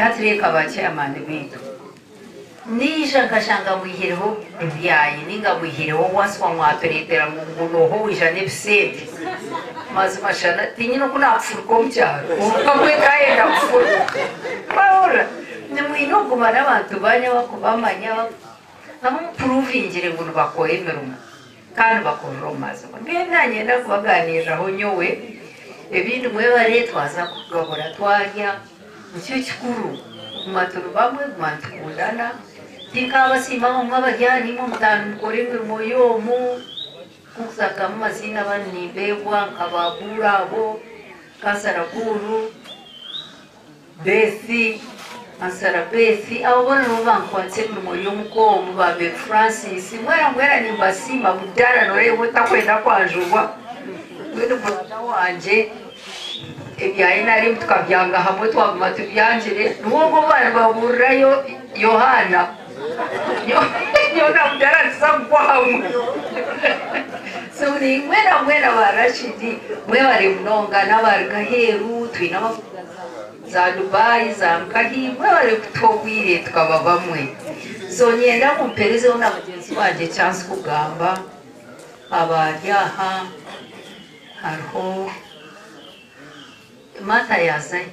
yatureka abaceyamani bitu nisha nkashanga mwihireho ibyayi ninga mwihireho waswa mwaperetera ngo noho wijana ebisente mazima shana tinyi no kunapfuruka omukyaro kamwe kayenda kufuruka. Bahora nimwine okuguma n'abantu banya bakubamanya namupuruvingire ngu nibakora emirimo kandi bakorera omu mazima. Ngenda nyenda kubaganiriraho nyowe ebindi mwebare twaza kugabura twarya ni cyo kikuru guma turi bamwe guma ntukundana tinkabasimbaho mwabaryanimu mutanu mukora emirimo y'omu kusakamu mazina abandi nimbegwa nkababura abo kasarakuru besi ansarabesi abo bona nibo bankwatse emirimo y'omukomu babe francis. Mwera mwera nimbasimba mudara norewe takwenda kwanjurwa mwene murata wanje ebyayi nari tukabyanga hamwe twaguma tubyangire nuwo bana baburirayo yohana. Yona mudara tisagwamu so ni mwena mwena ba rashidi mwe bari munonga n'abari gaheru twina abavuga za dubayi za mkahi mwe bari kutogwire tukaba bamwe. So nyenda mumperezeho na bagenzi banje chance kugamba abaryaha hariho માથાયાસન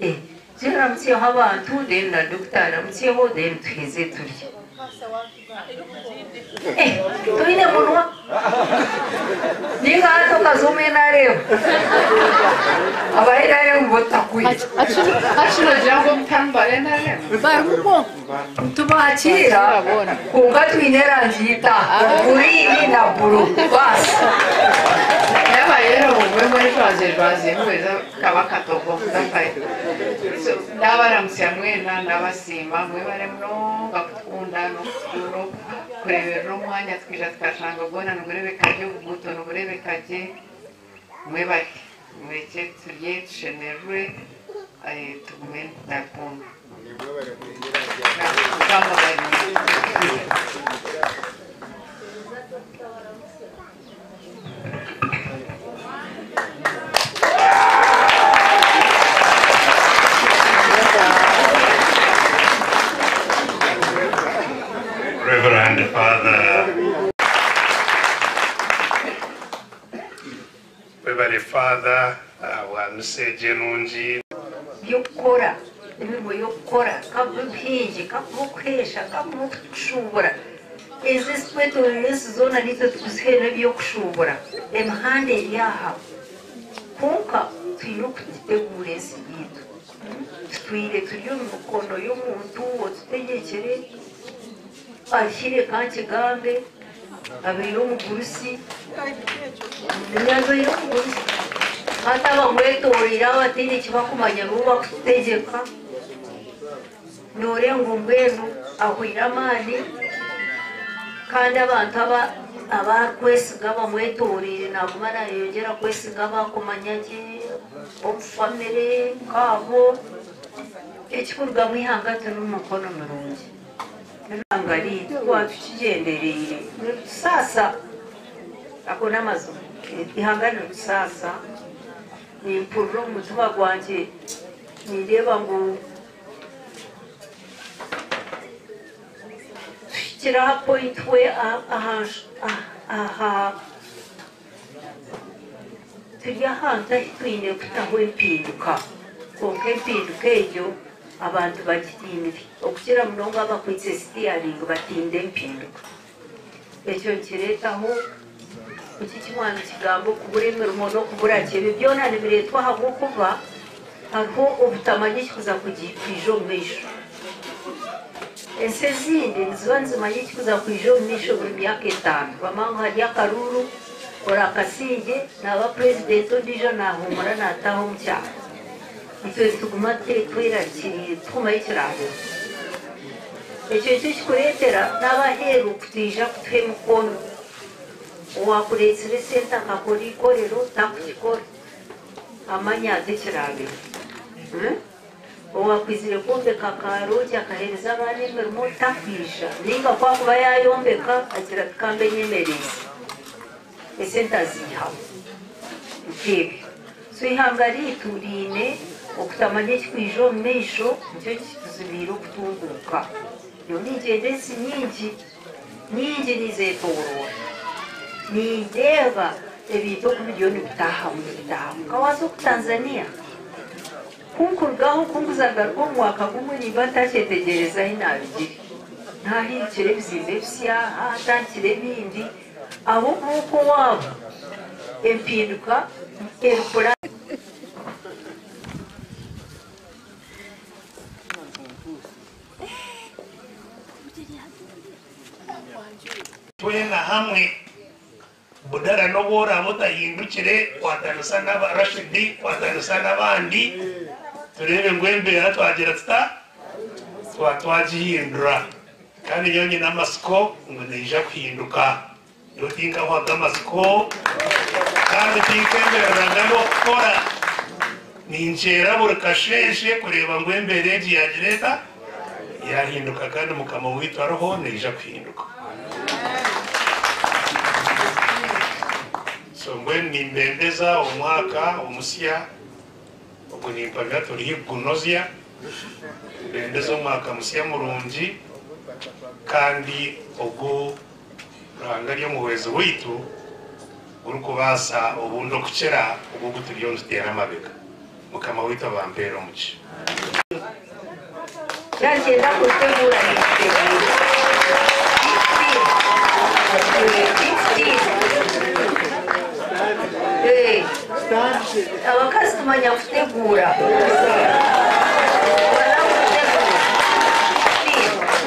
એ જે રમશે હવા તું દેન ના ડૂબતા રમશે હો દેન ફેજે તુરી તું એને બોલવા નીગા તો કા સુમે ના રે હવે ના રે હું બોતા કુઈ અચ્છા અચ્છા જાગો થાન બારે ના રે બાર હું તું બા છે રા કોંગા તું ઇનેરા જીતા પૂરી ઇના પૂરો બસ rero ubwo muri rwaje rwazengureza kaba katogo ndambaye ndabaramutse mwena ndabasimba mwebare mnonga kukunda nokukuro kureberera umwanya twija tukashanga ubwona nuburebekaje ubuguto nuburebekaje mwebare mureke turye tushemerwe tugume ndakunda webale fatha wanuse gye nungi byokukora emirimo y'okukora kamu obwingi kamu okuheesha kamu okushuubura ezi zitwetorere esi zoona nitwe tukuziheerera ebyokushuubura emihanda eri aha konka twine okugiteguura ensi yaitu tutwire turi omu mikono y'omuntu otutegyekere ahire kankigambe abeire omugurusi 능력의 이름 아따가 mwetu oliraba teri kibakumanya nobakutegeka noorenga mbwenu ahwire amaani kandi abantu abakwesiga bamwetoroire naguma nayeyongera kwesiga bakumanya gye obufamire nkaabo ekikuruga mu ihanga tiri mumukono mirungi ihanga riitu twatukigendereire nitusaasa ako n'amazima ihanga niritusaasa nimpurira omu mutima gwange nindeeba ngu tushikire aha point we aha- turi ahantu twine kutaho empinduka konka empinduka egyo abantu bagitiinire okukira munonga abakwitse sitiyaringi batinde empinduka ekyo nikireetaho eki kimwana kigambo okubura emirimo n'okubura kyebyo byona nibireetwa ahabw'okuba hariho obutamanya ekikuza kwija omu maisho. Ensi ezindi niziba nizimanya ekikuza kwija omu maisho buri myaka etaano bamanga hari akaruru ora akasinge naba purezidenti ondiijo nahumura naataha omu kyaro. Itwe tuguma twerarikiriire tukumayo ekirahiro ekyo ekyo kikureetera n'abaheeru kutija kutuha emikono owakureetsire sente akakora ikorero takukikora amanya ate ekirabiro owakwizire kwombeka akaroki akahereza abaana emirimo takwija ninga kwakuba yayombeka agira tukambe enyemerezi esente aziihamu nkebyo so ihanga riitu riine okutamanya ekikwiija omu maisho nikyo kituzibiire okutunguuka yo ningyendesi nyingi nyingi nizeetooroora nindeeba ebintu okubiriyo nibitaahamu nibitaahamu kawaza oku tanzania. Kunkurugaho kunkuzagaruka omu mwaka gumwe nimba ntakyetegereza ahi nabigire ntahindukire ebizimbe bisya hatandikire ebindi aho nk'uko waabo empinduka erikura twena hamwe. Budara n'obwora butahindukire twatandisa n'aba rashidi twatandisa n'abandi turebe ngo embeera twagira tuta twa twagihindura. Kandi iyo nyine amasiko ngo neija kuhinduka. Iyo tinkahwaga amasiko kandi tinkemereraga n'okukora ninkyera buri kasheshe kureba ngo embeera egi yagireta yahinduka kandi mukama witu ariho neija kuhinduka. So mbwe nimbendeza omwaka omusya ogu nimpaga turiho gunozya mbendeza omwaka musya murungi kandi ogu ruhanga ry'omuhwezi witu gurikubaasa obundi okukira ogu guturiyo nituteera amabega mukama witu abampeera omuki. Yagyenda kutegura nitegura abakazi tumanya kutegura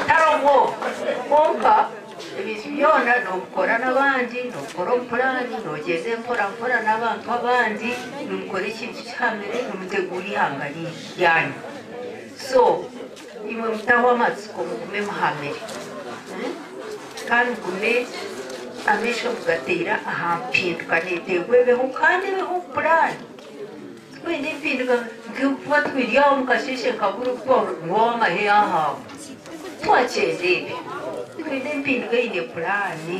tarongo konka ebintu byona nokukora n'abandi nokukora omupurani nogeza empora mpora n'abantu abandi nimukora ekintu kihamire nimutegura ihanga ryanyu so imwe mutaho amatsiko mugume muhamire Mm? kandi mugume ameshobogateera aha bintu kaneeteebwa ebeho kandi ebeho pulaani twine ebintu nkuba twiri aho mukasheeshe nkabura kuwamahe ahaawe twakyeza ebyo twine ebintu gaine pulaani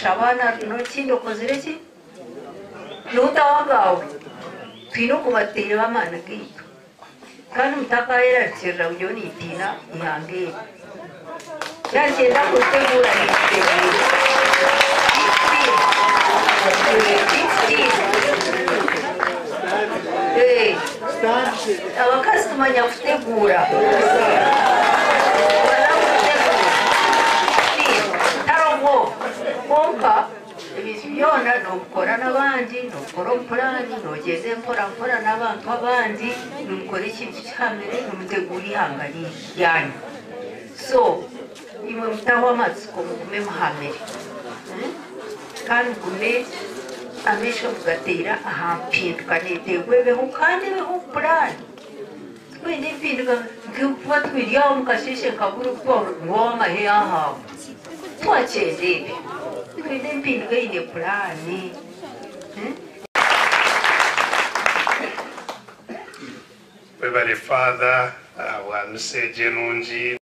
shabaana nokindi okozire ki notawagaawe twine okubateera amaani gaitu kandi mutakayerarikirira buriyo niitiina ihanga ebyo eri yagyenda kutegura nitegura abakazi tumanya kutegura tarongo konka ebintu byona nokukora n'abandi nokukora omupurani nogeza empora mpora n'abantu abandi nimukora ekintu kihamire nimutegura ihanga ryanyu so imutawamatsukomu hamere hmm? kandi ugume amesho mugatera o netegwebeho kandi beho purani twine empinduka nkikuba twiryaho mukashishe O ubwoba amahe o twacerere twine empinduka eine purani hmm? webale father uh, awanuse gye nungi